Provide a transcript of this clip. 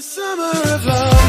the summer of love